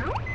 Yeah.